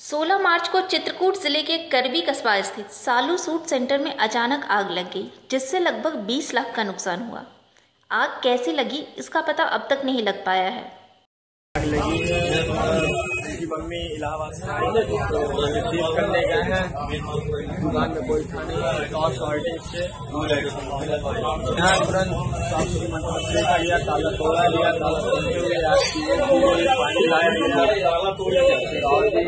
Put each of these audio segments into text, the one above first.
16 मार्च को चित्रकूट ज़िले के करबी कस्बा स्थित सालू सूट सेंटर में अचानक आग लग गई, जिससे लगभग 20 लाख का नुकसान हुआ। आग कैसे लगी, इसका पता अब तक नहीं लग पाया है। आग लगी मम्मी इलाहाबाद से आई। है तो रिसीव गए हैं। दुकान में कोई था नहीं शॉर्टेज से। यहाँ तुरंत ताला तोड़ा ताला पानी लाया और भी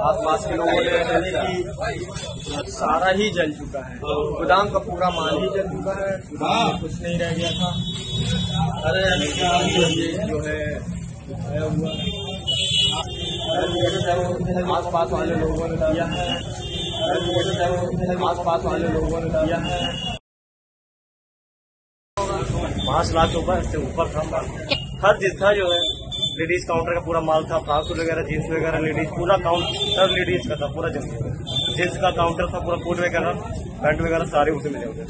आस पास के लोगों ने की सारा ही जल चुका है। गोदाम का पूरा माल ही जल चुका है। कुछ नहीं रह गया था। अरे जो है, हुआ। आस पास वाले लोगों ने है आस पास वाले लोगों ने दिया है लाख ऊपर से ऊपर था हर चीज़ था जो है लेडीज़ काउंटर का पूरा माल था फ्रांस वगैरह जींस वगैरह लेडीज़ पूरा काउंटर सब लेडीज़ का था पूरा जींस जींस का काउंटर था पूरा फ़ूड वगैरह पैंट वगैरह सारे उसे मिले हुए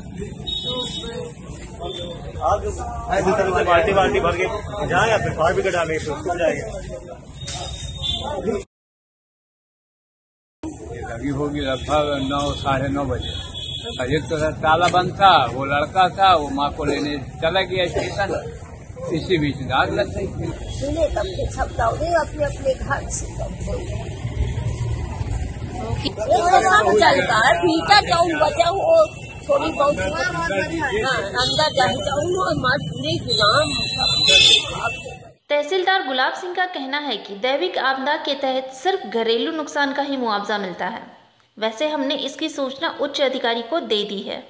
आप ऐसी तरह से बाल्टी बाल्टी भर के जाएगा फिर फायर ब्रिगेड आ गई उसको जाएगा लगी होगी लगभग नौ साढ़े नौ बजे। और एक तो ताला बंद था वो लड़का था वो माँ को लेने चला गया स्टेशन। इसी बीच में आग लग गई। अपने अपने घर से। भीतर जाऊँ बचाऊ थोड़ी बहुत हाँ, अंदर जाऊँ और मार पूरे ग्राम तहसीलदार गुलाब सिंह का कहना है कि दैविक आपदा के तहत सिर्फ़ घरेलू नुकसान का ही मुआवजा मिलता है। वैसे हमने इसकी सूचना उच्च अधिकारी को दे दी है।